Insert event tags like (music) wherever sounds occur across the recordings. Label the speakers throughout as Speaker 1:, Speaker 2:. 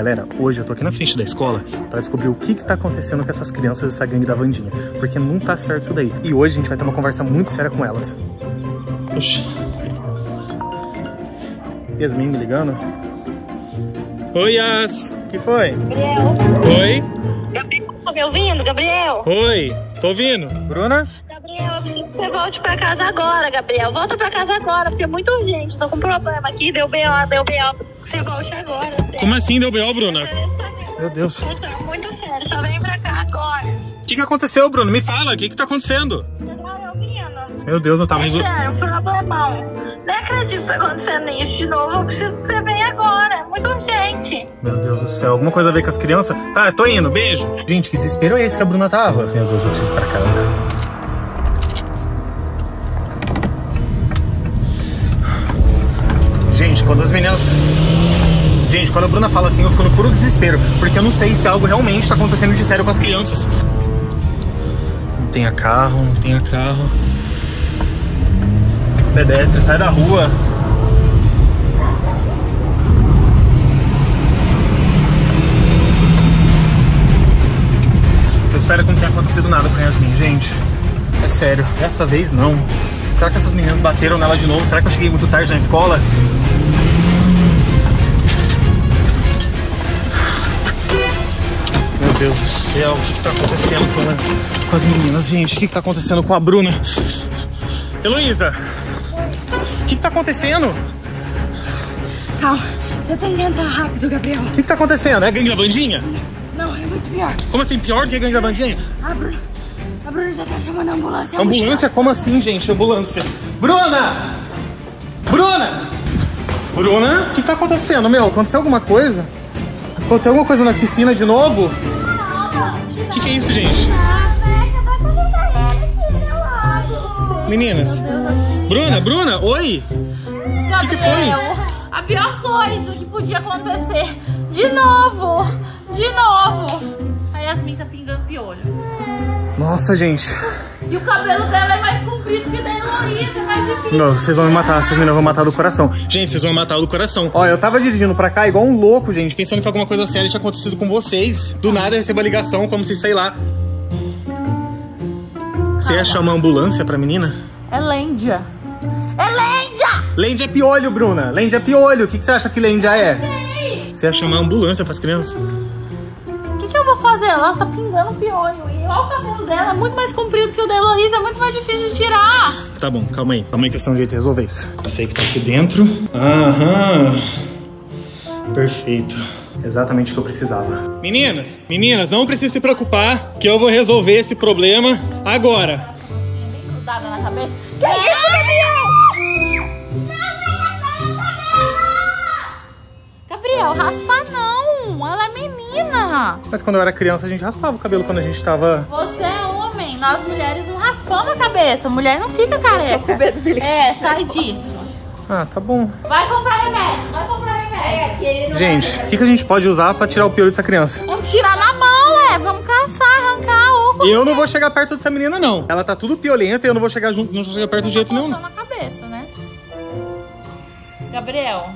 Speaker 1: Galera, hoje eu tô aqui na frente da escola pra descobrir o que que tá acontecendo com essas crianças dessa gangue da Vandinha. Porque não tá certo isso daí. E hoje a gente vai ter uma conversa muito séria com elas. Oxi. Yasmin me ligando? Oi, Yas. que foi?
Speaker 2: Gabriel.
Speaker 1: Oi?
Speaker 2: Gabriel, tá me ouvindo, Gabriel?
Speaker 1: Oi. Tô ouvindo. Bruna?
Speaker 2: Eu preciso que você volte pra casa agora, Gabriel. Volta pra casa agora, porque é muito urgente. Tô com um problema aqui, deu B.O., deu B.O. Preciso que você volte agora.
Speaker 1: Como assim deu B.O., Bruna? Meu Deus.
Speaker 2: Isso é muito sério, só vem pra cá agora.
Speaker 1: O que que aconteceu, Bruno? Me fala, o que que tá acontecendo?
Speaker 2: Tá?
Speaker 1: Meu Deus, eu tava
Speaker 2: É sério, problemão. Nem acredito que tá acontecendo isso de novo. Eu preciso que você venha agora. É muito urgente.
Speaker 1: Meu Deus do céu, alguma coisa a ver com as crianças? Tá, eu tô indo, beijo. Gente, que desespero é esse que a Bruna tava? Meu Deus, eu preciso ir pra casa. Gente, quando a Bruna fala assim, eu fico no puro desespero. Porque eu não sei se algo realmente tá acontecendo de sério com as crianças. Não tenha carro, não tenha carro. Pedestre, sai da rua. Eu espero que não tenha acontecido nada com a Yasmin, gente. É sério, dessa vez não. Será que essas meninas bateram nela de novo? Será que eu cheguei muito tarde na escola? Deus do céu, o que, que tá acontecendo com, a- com as meninas, gente? O que, que tá acontecendo com a Bruna? Heloísa! O que, que tá acontecendo? O
Speaker 3: Calma, você tem que entrar rápido, Gabriel.
Speaker 1: que, que tá acontecendo? É a gangue da Vandinha?
Speaker 3: Não, é muito pior.
Speaker 1: Como assim? Pior do que a gangue da Vandinha?
Speaker 3: A Bruna, a Bruna já tá chamando a ambulância. É
Speaker 1: Ambulância? Como assim, gente? Ambulância. Bruna! Bruna! Bruna? O que tá acontecendo, meu? Aconteceu alguma coisa? Aconteceu alguma coisa na piscina de novo? O que, que é isso, gente? Meninas. Bruna, Bruna, oi!
Speaker 4: Gabriel,
Speaker 1: que foi?
Speaker 4: a pior coisa que podia acontecer. De novo! De novo! A Yasmin tá pingando piolho.
Speaker 1: Nossa, gente.
Speaker 4: E o cabelo dela é mais comprido que o da Heloísa, é mais difícil.
Speaker 1: Não, vocês vão me matar, essas meninas vão matar do coração. Gente, vocês vão me matar do coração. Ó, eu tava dirigindo pra cá igual um louco, gente, pensando que alguma coisa séria tinha acontecido com vocês. Do nada eu recebo a ligação, como se, sei lá. Você ia chamar ambulância pra menina?
Speaker 4: É Lêndia. É Lêndia!
Speaker 1: Lende é piolho, Bruna. Lende é piolho. O que, que você acha que Lendia é? Você ia chamar ambulância pras crianças?
Speaker 4: Ela tá pingando piolho. E olha o cabelo dela, é muito mais comprido que o da Heloísa, é muito mais difícil de tirar.
Speaker 1: Tá bom, calma aí. Calma aí que esse é um jeito de resolver isso. Eu sei que tá aqui dentro. Aham. Perfeito. Exatamente o que eu precisava. Meninas, meninas, não precisa se preocupar que eu vou resolver esse problema agora.
Speaker 4: Grudada na cabeça. Que isso, Gabriel? Gabriel, raspa não. Ela é menina.
Speaker 1: Mas quando eu era criança, a gente raspava o cabelo quando a gente tava.
Speaker 4: Você é homem, nós mulheres não raspamos a cabeça. Mulher não fica careca.
Speaker 3: Tô com medo dele
Speaker 4: É, sai disso.
Speaker 1: Ah, tá bom.
Speaker 4: Vai comprar remédio, vai comprar remédio.
Speaker 1: Gente, o que, que a gente pode usar pra tirar o piolho dessa criança?
Speaker 4: Vamos tirar na mão, é. Vamos caçar, arrancar o
Speaker 1: E eu não vou chegar perto dessa menina, não. Ela tá tudo piolenta e eu não vou chegar junto, não vou chegar perto de jeito nenhum.
Speaker 4: Na cabeça, né? Gabriel,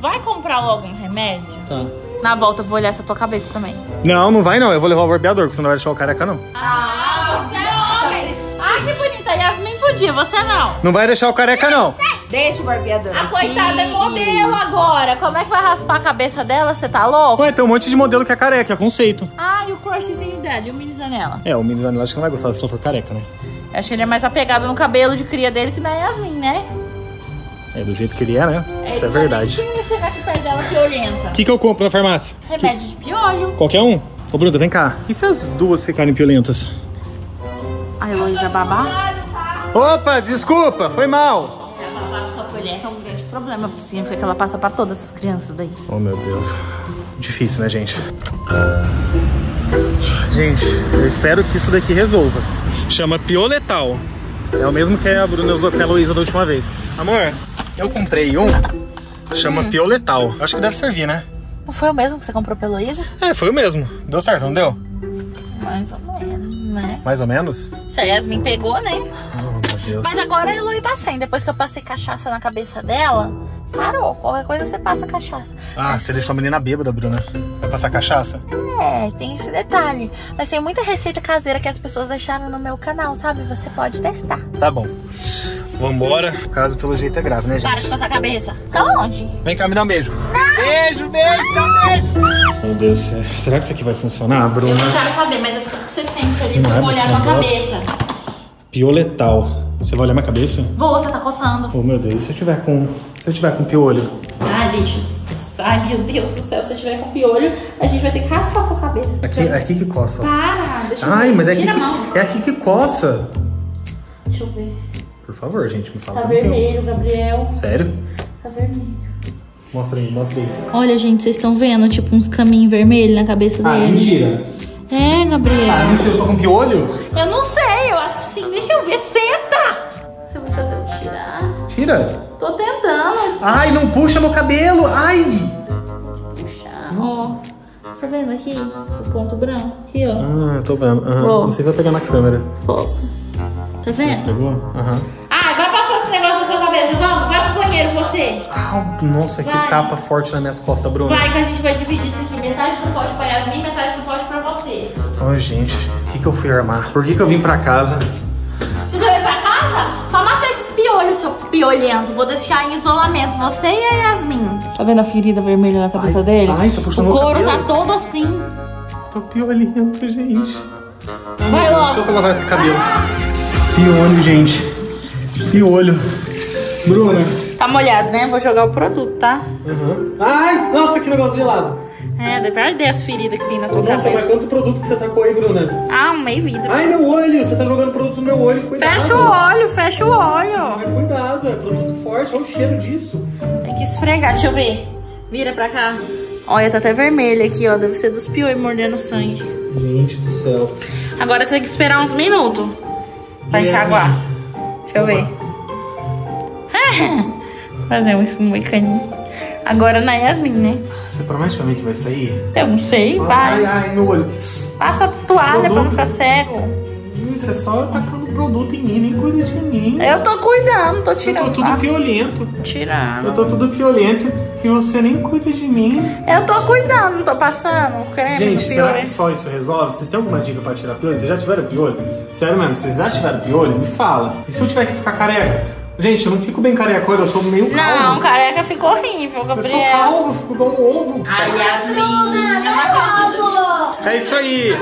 Speaker 4: vai comprar logo um remédio?
Speaker 1: Tá.
Speaker 4: Na volta eu vou olhar essa tua cabeça também.
Speaker 1: Não, não vai não. Eu vou levar o barbeador, porque você não vai deixar o careca, não.
Speaker 4: Ah, você é homem. Ah, que bonita. Yasmin podia, você não.
Speaker 1: Não vai deixar o careca, não.
Speaker 3: Deixa o barbeador.
Speaker 4: A coitada é modelo agora. Como é que vai raspar a cabeça dela? Você tá louco?
Speaker 1: Ué, tem um monte de modelo que é careca, é conceito.
Speaker 4: Ah, e o crushzinho dela, e o mini zanela.
Speaker 1: É, o Minis acho que não vai gostar se ela for careca, né?
Speaker 4: Eu acho que ele é mais apegado no cabelo de cria dele que na Yasmin, né?
Speaker 1: É do jeito que ele é, né? Isso é
Speaker 4: Ele vai
Speaker 1: verdade.
Speaker 4: chegar aqui perto dela piolenta.
Speaker 1: O que, que eu compro na farmácia?
Speaker 4: Remédio de piolho.
Speaker 1: Qualquer um? Ô, Bruna, vem cá. E se as duas ficarem piolentas?
Speaker 4: A Heloísa babá.
Speaker 1: Opa, desculpa, foi mal.
Speaker 4: Se a babá ficar piolenta é um grande problema, porque significa que ela passa pra todas essas crianças daí.
Speaker 1: Oh, meu Deus. Difícil, né, gente? Gente, eu espero que isso daqui resolva. Chama Pioletal. É o mesmo que a Bruna usou com a Heloísa da última vez. Amor, eu comprei um. Chama Pioletal. Acho que deve servir, né?
Speaker 4: Não foi o mesmo que você comprou pra Heloísa?
Speaker 1: É, foi o mesmo. Deu certo, não deu?
Speaker 4: Mais ou menos, né?
Speaker 1: Mais ou menos?
Speaker 4: Se a Yasmin pegou, né?
Speaker 1: Oh, meu Deus.
Speaker 4: Mas agora a Eloy tá sem. Depois que eu passei cachaça na cabeça dela, sarou. Qualquer coisa você passa cachaça.
Speaker 1: Ah, você deixou a menina bêbada, Bruna. Vai passar cachaça?
Speaker 4: É, tem esse detalhe. Mas tem muita receita caseira que as pessoas deixaram no meu canal, sabe? Você pode testar.
Speaker 1: Tá bom. Vambora. O caso, pelo jeito, é grave, né,
Speaker 4: Para
Speaker 1: gente?
Speaker 4: de passar a cabeça. Tá longe.
Speaker 1: Vem cá, me dá um beijo. Beijo, beijo, dá um beijo. Meu Deus, será que isso aqui vai funcionar, Bruna?
Speaker 4: Eu não quero saber, mas eu preciso que você sente ali
Speaker 1: Não
Speaker 4: pra
Speaker 1: é
Speaker 4: eu olhar tua
Speaker 1: negócio.
Speaker 4: cabeça.
Speaker 1: Pioletal. Você vai olhar minha cabeça?
Speaker 4: Vou, você tá coçando.
Speaker 1: Oh, meu Deus, e se eu tiver com... Se eu tiver com piolho?
Speaker 4: Ai, bicho. Ai, meu Deus do céu. Se eu tiver com piolho, a gente vai ter que raspar a sua cabeça.
Speaker 1: Aqui, é aqui que coça.
Speaker 4: Para, deixa eu
Speaker 1: Ai,
Speaker 4: ver.
Speaker 1: mas é aqui,
Speaker 4: Tira
Speaker 1: que, é aqui que coça.
Speaker 4: Deixa eu ver.
Speaker 1: Por favor, gente, me fala.
Speaker 4: Tá
Speaker 1: tem.
Speaker 4: vermelho, Gabriel.
Speaker 1: Sério?
Speaker 4: Tá vermelho.
Speaker 1: Mostra aí, mostra aí.
Speaker 4: Olha, gente, vocês estão vendo, tipo, uns caminhos vermelhos na cabeça
Speaker 1: Ah,
Speaker 4: dele.
Speaker 1: mentira.
Speaker 4: É, Gabriel.
Speaker 1: Ah, mentira, eu tô com piolho?
Speaker 4: Eu não sei, eu acho que sim. Deixa eu ver. Senta! Você vai fazer eu tirar?
Speaker 1: Tira.
Speaker 4: Tô tentando
Speaker 1: Ai, não puxa meu cabelo. Ai.
Speaker 4: puxar. Ó, tá vendo aqui? O ponto branco. Aqui, ó.
Speaker 1: Ah, tô vendo.
Speaker 4: Ó.
Speaker 1: Não sei se vai pegar na câmera.
Speaker 4: Foco. Tá vendo?
Speaker 1: Pegou? Aham.
Speaker 4: Ah, banheiro você.
Speaker 1: Ah, nossa, que
Speaker 4: Vai.
Speaker 1: tapa forte nas minhas costas, Bruno.
Speaker 4: Vai que a gente vai dividir isso aqui. Metade do pote pra Yasmin, metade do pote pra você.
Speaker 1: Ô, gente, o que, que eu fui armar? Por que, que eu vim pra casa?
Speaker 4: Você veio pra casa pra matar esses piolhos, seu piolhento. Vou deixar em isolamento você e a Yasmin. Tá vendo a ferida vermelha na cabeça
Speaker 1: Ai,
Speaker 4: dele?
Speaker 1: ai, tá puxando
Speaker 4: o couro tá todo assim.
Speaker 1: Tô piolento, gente. Ai,
Speaker 4: Vai logo.
Speaker 1: Deixa eu lavar esse cabelo. Piolho, gente. Piolho. Bruna.
Speaker 4: Tá molhado, né? Vou jogar o produto, tá?
Speaker 1: Uhum. Ai, nossa, que negócio gelado.
Speaker 4: É, deve arder as feridas que tem na tua
Speaker 1: Nossa, mas
Speaker 4: cabeça.
Speaker 1: quanto produto que você tacou aí, Bruna?
Speaker 4: Ah, um meio vidro.
Speaker 1: Ai, meu olho. Você tá jogando produto no meu olho. Cuidado.
Speaker 4: Fecha o olho, fecha o olho.
Speaker 1: Ai, cuidado. É produto forte. Olha o cheiro disso.
Speaker 4: Tem que esfregar, deixa eu ver. Vira pra cá. Olha, tá até vermelho aqui, ó. Deve ser dos piolhos mordendo sangue.
Speaker 1: Gente do céu.
Speaker 4: Agora você tem que esperar uns minutos pra enxaguar. Deixa eu ver. (laughs) Fazer um isso no mecaninho. Agora na Yasmin, né?
Speaker 1: Você promete pra mim que vai sair?
Speaker 4: Eu não sei,
Speaker 1: Ai,
Speaker 4: vai.
Speaker 1: ai, meu olho.
Speaker 4: Passa a toalha pra não ficar cego.
Speaker 1: Você só tacando produto em mim, nem cuida de mim.
Speaker 4: Eu tô cuidando, tô
Speaker 1: Eu tô
Speaker 4: tirando.
Speaker 1: tudo
Speaker 4: tá?
Speaker 1: piolento.
Speaker 4: Tirando.
Speaker 1: Eu tô tudo piolento e você nem cuida de mim.
Speaker 4: Eu tô cuidando, tô passando creme
Speaker 1: Gente,
Speaker 4: no
Speaker 1: será que só isso resolve? Vocês têm alguma dica pra tirar piolho? Vocês já tiveram piolho? Sério mesmo, vocês já tiveram piolho? Me fala. E se eu tiver que ficar careca? Gente, eu não fico bem careca, olha, eu sou meio calvo.
Speaker 4: Não, careca ficou horrível,
Speaker 1: Eu sou
Speaker 4: Gabriel.
Speaker 1: calvo, eu fico igual um ovo.
Speaker 4: Ai, Yasmin, eu não acredito.
Speaker 1: É isso aí.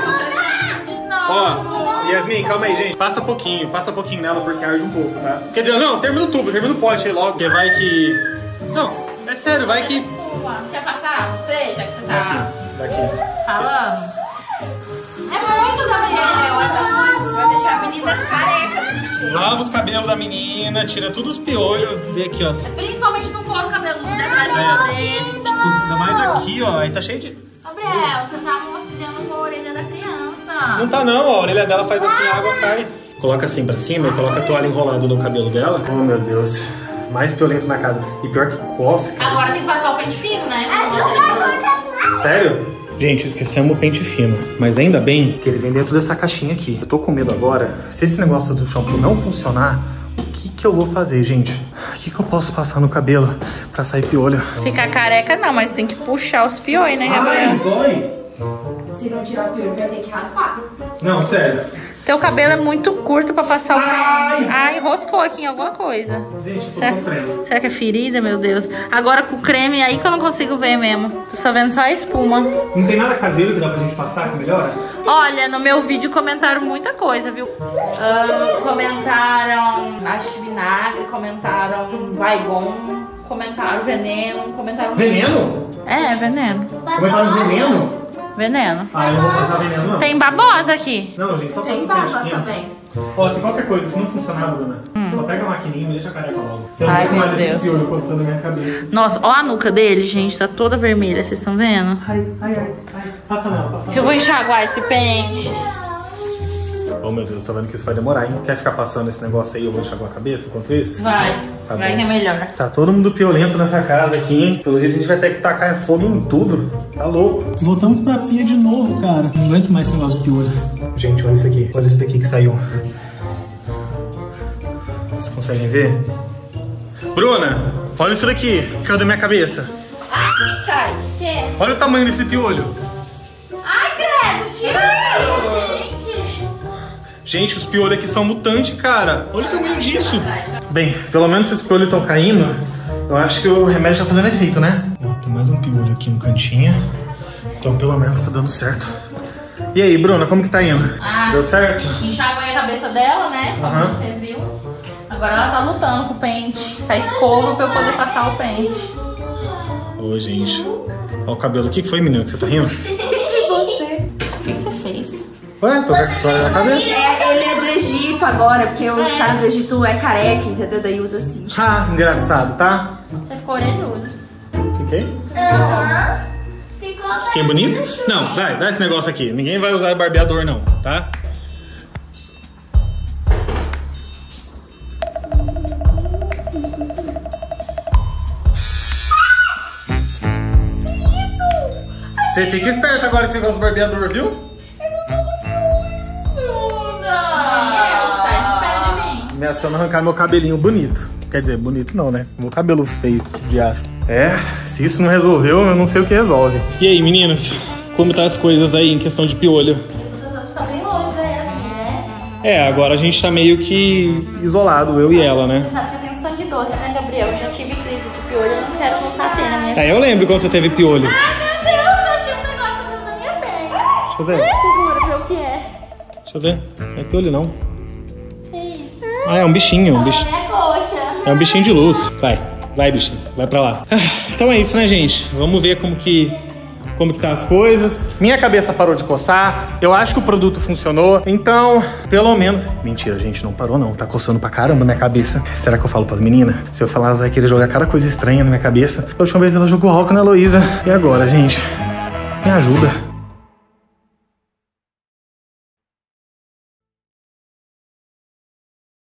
Speaker 1: Ó, Yasmin, calma aí, gente. Passa pouquinho, passa pouquinho nela porque arde um pouco, tá? Quer dizer, não, termina o tubo, termina o pote aí logo, porque vai que... Não, é sério, vai que...
Speaker 4: Quer passar você, já que você tá
Speaker 1: Daqui, daqui.
Speaker 4: falando? É muito, Gabriel.
Speaker 3: Vai deixar a menina careca desse jeito.
Speaker 1: Lava os cabelos da menina, tira todos os piolhos. Vê aqui, ó.
Speaker 4: Principalmente no couro cabeludo, da
Speaker 1: É,
Speaker 4: orelha.
Speaker 1: tipo, ainda mais aqui, ó. Aí tá cheio de...
Speaker 4: Gabriel, você tá mosqueando com a orelha da criança.
Speaker 1: Não tá não, ó. A orelha dela faz assim, a água cai. Coloca assim pra cima e coloca a toalha enrolada no cabelo dela. Oh, meu Deus. Mais piolento na casa. E pior que coça, cara.
Speaker 4: Agora tem que passar o pente fino, né?
Speaker 1: Sério? Gente, esquecemos o pente fino. Mas ainda bem que ele vem dentro dessa caixinha aqui. Eu tô com medo agora. Se esse negócio do shampoo não funcionar, o que que eu vou fazer, gente? O que que eu posso passar no cabelo pra sair piolho?
Speaker 4: Ficar careca não, mas tem que puxar os piões, né, Gabriel?
Speaker 1: dói.
Speaker 3: Se não tirar o piolho, vai ter que raspar.
Speaker 1: Não, sério.
Speaker 4: Teu cabelo é muito curto pra passar o pente. Ah, enroscou aqui em alguma coisa.
Speaker 1: Gente, tô
Speaker 4: Será,
Speaker 1: sofrendo.
Speaker 4: será que é ferida, meu Deus? Agora com o creme aí que eu não consigo ver mesmo. Tô só vendo só a espuma.
Speaker 1: Não tem nada caseiro que dá pra gente passar que melhora?
Speaker 4: Olha, no meu vídeo comentaram muita coisa, viu? Ah, comentaram, acho que vinagre, comentaram baigon, comentaram veneno, comentaram...
Speaker 1: Veneno?
Speaker 4: É, veneno.
Speaker 1: Comentaram veneno?
Speaker 4: Veneno.
Speaker 1: Ah, eu não vou passar veneno, não.
Speaker 4: Tem babosa aqui.
Speaker 1: Não, gente, só
Speaker 3: Tem
Speaker 1: passa
Speaker 3: baba também.
Speaker 1: Ó, se qualquer coisa, se não funcionar, Bruna, só pega a maquininha e me deixa careca logo. Eu não
Speaker 4: Hum. Ai,
Speaker 1: quero
Speaker 4: meu
Speaker 1: mais
Speaker 4: Deus.
Speaker 1: esse piolho coçando na minha cabeça.
Speaker 4: Nossa, ó a nuca dele, gente, tá toda vermelha, vocês estão vendo?
Speaker 1: Ai, ai, ai, ai. Passa nela, passa nela.
Speaker 4: Eu vou enxaguar esse pente.
Speaker 1: Oh, meu Deus, tô vendo que isso vai demorar, hein? Quer ficar passando esse negócio aí, eu vou enxaguar a cabeça enquanto isso?
Speaker 4: Vai,
Speaker 1: Tá
Speaker 4: vai
Speaker 1: bom.
Speaker 4: que é melhor.
Speaker 1: Tá todo mundo piolento nessa casa aqui, hein? Pelo jeito a gente vai ter que tacar fogo em tudo. Tá louco. Voltamos pra pia de novo, cara. Não aguento mais esse negócio de piolho. Gente, olha isso aqui. Olha isso daqui que saiu. Vocês conseguem ver? Bruna, olha isso daqui. Caiu da minha cabeça.
Speaker 3: Sai.
Speaker 1: Olha o tamanho desse piolho.
Speaker 4: Gente,
Speaker 1: os piolhos aqui são mutantes, cara. Olha o tamanho disso. Bem, pelo menos se os piolhos estão caindo, eu acho que o remédio tá fazendo efeito, né? Ó, tem mais um piolho aqui no cantinho. Então pelo menos tá dando certo. E aí, Bruna, como que tá indo?
Speaker 4: Ah.
Speaker 1: Deu certo?
Speaker 4: Enxaguei a cabeça dela, né? Como
Speaker 1: Aham.
Speaker 4: você viu. Agora ela tá lutando com o pente, com a escova pra eu poder passar o pente.
Speaker 1: Ô, gente. Ó o cabelo. O que que foi, menino, que você tá rindo? (laughs) Ué, tô com a cabeça.
Speaker 3: É, ele é do Egito agora, porque os caras do Egito é careca, entendeu? Daí usa assim.
Speaker 1: Ah, engraçado, tá?
Speaker 4: Você ficou orelhudo.
Speaker 1: Fiquei?
Speaker 2: Ficou
Speaker 1: Fiquei bonito? Não, vai, dá esse negócio aqui. Ninguém vai usar barbeador, não, tá? Você fica esperto agora esse negócio do barbeador, viu? Ameaçando arrancar meu cabelinho bonito. Quer dizer, bonito não, né? Meu cabelo feio, de acho. É, se isso não resolveu, eu não sei o que resolve. E aí, meninas? Como tá as coisas aí em questão de piolho?
Speaker 4: Tá bem longe da Yasmin, né?
Speaker 1: É, agora a gente tá meio que isolado, eu e ela, né?
Speaker 4: Você sabe que eu tenho sangue doce, né, Gabriel? Eu já tive crise de piolho, eu não quero voltar a ter minha
Speaker 1: É, eu lembro quando você teve piolho.
Speaker 4: Ai, meu Deus, eu achei um negócio dentro da minha perna.
Speaker 1: Deixa eu ver.
Speaker 4: Segura, vê o que é.
Speaker 1: Deixa eu ver. Não é piolho, não. Ah, é um bichinho. Um
Speaker 4: minha coxa.
Speaker 1: É um bichinho de luz. Vai, vai, bichinho. Vai pra lá. Ah, Então é isso, né, gente? Vamos ver como que. Como que tá as coisas. Minha cabeça parou de coçar. Eu acho que o produto funcionou. Então, pelo menos. Mentira, gente, não parou, não. Tá coçando pra caramba minha cabeça. Será que eu falo pras meninas? Se eu falar, elas vão querer jogar cada coisa estranha na minha cabeça. A última vez ela jogou álcool na Heloísa. E agora, gente? Me ajuda.